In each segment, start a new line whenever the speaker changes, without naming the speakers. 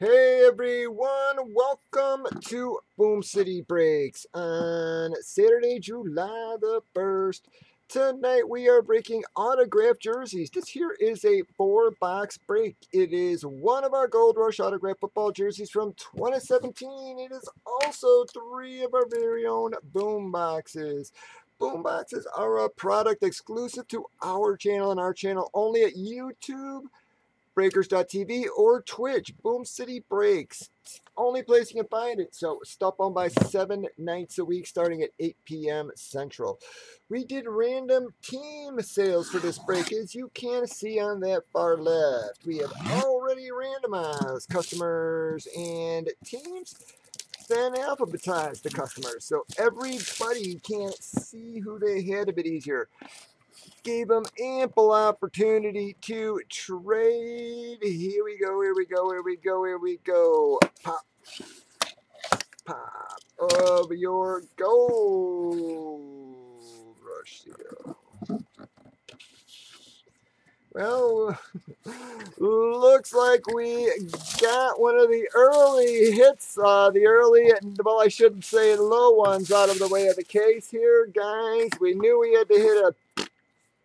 Hey everyone, welcome to Boom City Breaks on Saturday, July the 1st. Tonight we are breaking autographed jerseys. This here is a four box break. It is one of our Gold Rush autographed football jerseys from 2017. It is also three of our very own boom boxes. Boom boxes are a product exclusive to our channel and our channel only at YouTube breakers.tv or Twitch. Boom City Breaks. Only place you can find it. So stop on by seven nights a week starting at 8 p.m. Central. We did random team sales for this break as you can see on that far left. We have already randomized customers and teams then alphabetized the customers so everybody can't see who they had a bit easier gave them ample opportunity to trade. Here we go, here we go, here we go, here we go. Pop, pop of your gold rush. Well, looks like we got one of the early hits, uh, the early, well, I shouldn't say low ones out of the way of the case here, guys. We knew we had to hit a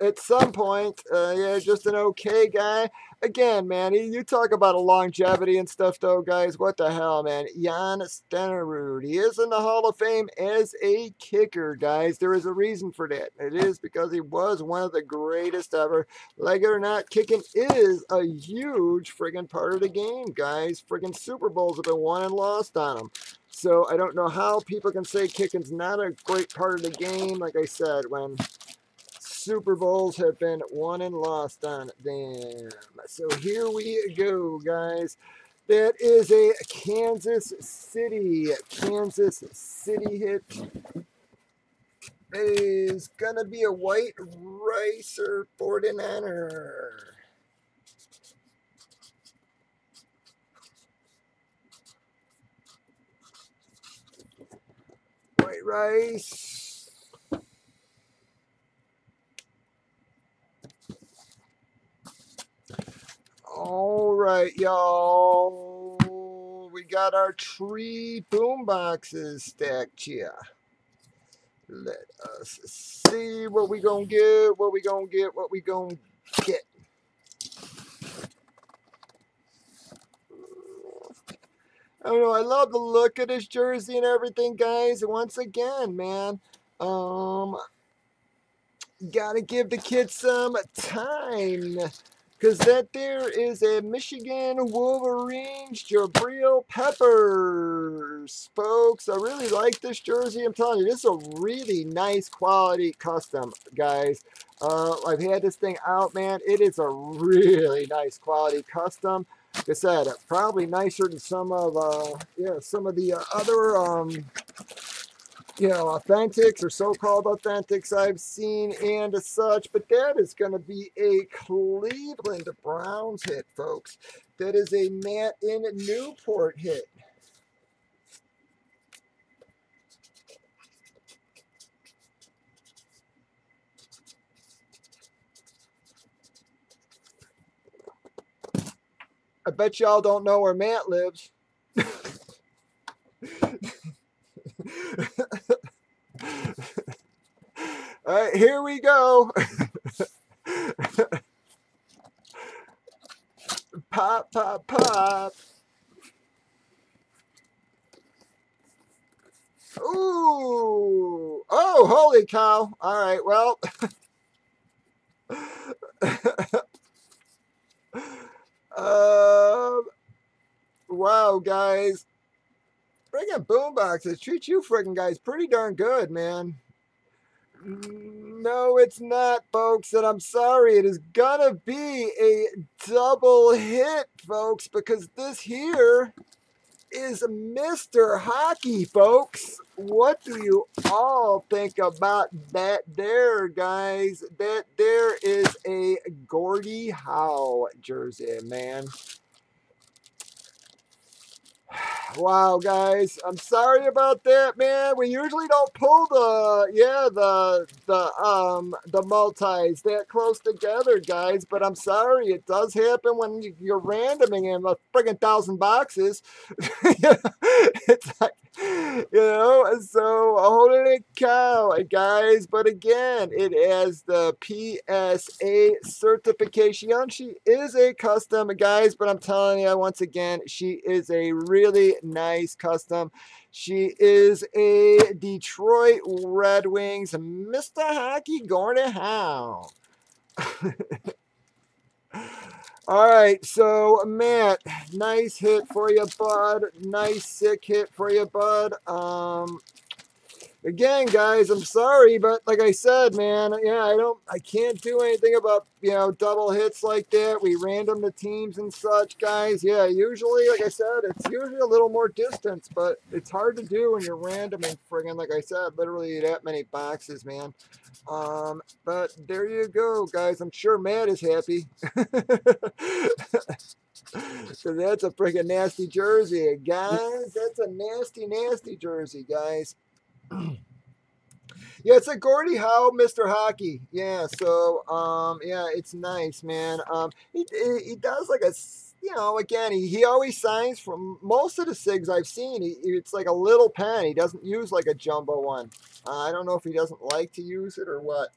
at some point, uh, yeah, just an okay guy. Again, man, you talk about a longevity and stuff, though, guys. What the hell, man? Jan Stenerud. He is in the Hall of Fame as a kicker, guys. There is a reason for that. It is because he was one of the greatest ever. Like it or not, kicking is a huge friggin' part of the game, guys. Friggin' Super Bowls have been won and lost on him. So I don't know how people can say kicking's not a great part of the game. Like I said, when Super Bowls have been won and lost on them. So here we go, guys. That is a Kansas City, Kansas City hit. Is going to be a white ricer 49er. White rice. All right, y'all. We got our tree boom boxes stacked here. Let us see what we gonna get, what we gonna get, what we gonna get. I don't know. I love the look of this jersey and everything, guys. once again, man, um, gotta give the kids some time because that there is a Michigan Wolverines Jabril Peppers. Folks, I really like this jersey. I'm telling you, this is a really nice quality custom, guys. Uh, I've had this thing out, man. It is a really nice quality custom. Like I said, probably nicer than some of, uh, yeah, some of the uh, other um, you know, authentics or so-called authentics I've seen and as such, but that is going to be a Cleveland Browns hit, folks. That is a Matt in Newport hit. I bet y'all don't know where Matt lives. All right, here we go. pop, pop, pop. Ooh. Oh, holy cow. All right, well. um, wow, guys. Friggin' boomboxes treat you friggin' guys pretty darn good, man. No, it's not, folks, and I'm sorry. It is gonna be a double hit, folks, because this here is Mr. Hockey, folks. What do you all think about that there, guys? That there is a Gordie Howe jersey, man. Wow, guys, I'm sorry about that, man. We usually don't pull the yeah the the um the multis that close together, guys. But I'm sorry, it does happen when you're randoming in a friggin' thousand boxes. it's like you know, so holy cow, guys. But again, it has the PSA certification. She is a custom, guys, but I'm telling you once again, she is a really nice custom. She is a Detroit Red Wings Mr. Hockey to hell. All right, so Matt, nice hit for you, bud. Nice sick hit for you, bud. Um, again, guys, I'm sorry, but like I said, man, yeah, I don't, I can't do anything about you know double hits like that. We random the teams and such, guys. Yeah, usually, like I said, it's usually a little more distance, but it's hard to do when you're randoming, friggin', like I said, literally that many boxes, man. Um, but there you go, guys. I'm sure Matt is happy. so that's a freaking nasty jersey, guys. That's a nasty, nasty jersey, guys. yeah, it's a Gordie Howe, Mr. Hockey. Yeah, so um, yeah, it's nice, man. Um, he he does like a you know, again, he, he always signs from most of the SIGs I've seen. He, it's like a little pen. He doesn't use like a jumbo one. Uh, I don't know if he doesn't like to use it or what.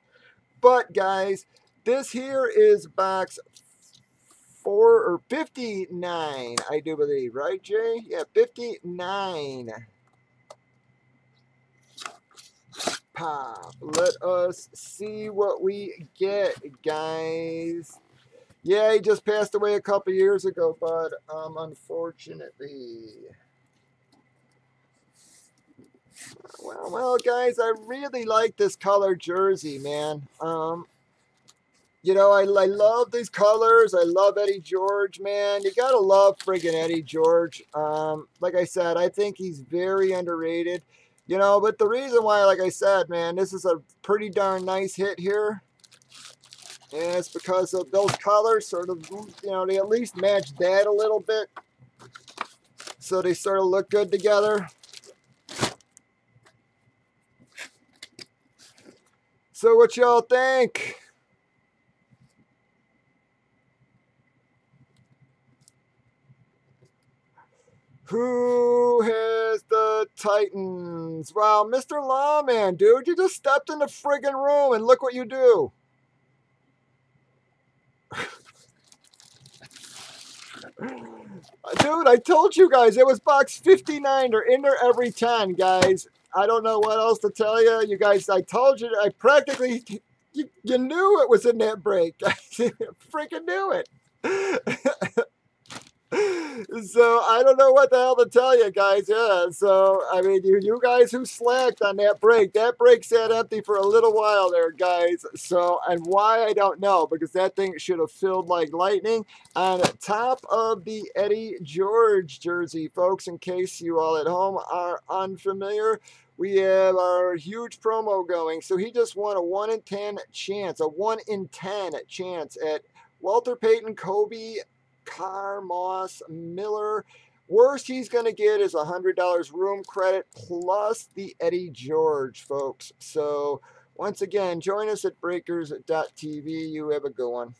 But guys, this here is box four or 59, I do believe, right, Jay? Yeah, 59. Pop. Let us see what we get, guys. Yeah, he just passed away a couple years ago, but um, unfortunately. Well, well, guys, I really like this color jersey, man. Um, you know, I, I love these colors. I love Eddie George, man. You gotta love friggin' Eddie George. Um, like I said, I think he's very underrated. You know, but the reason why, like I said, man, this is a pretty darn nice hit here. And it's because of those colors sort of, you know, they at least match that a little bit. So they sort of look good together. So what y'all think? Who has the Titans? Wow, Mr. Lawman, dude, you just stepped in the friggin' room and look what you do. Dude, I told you guys it was box 59. They're in there every 10, guys. I don't know what else to tell you. You guys, I told you, I practically, you, you knew it was in that break. I freaking knew it. so I don't know what the hell to tell you guys. Yeah. So I mean, you you guys who slacked on that break, that break sat empty for a little while there, guys. So and why I don't know because that thing should have filled like lightning on top of the Eddie George jersey, folks. In case you all at home are unfamiliar. We have our huge promo going. So he just won a 1 in 10 chance, a 1 in 10 chance at Walter Payton Kobe Carr, Moss, Miller. Worst he's going to get is $100 room credit plus the Eddie George, folks. So once again, join us at breakers.tv. You have a good one.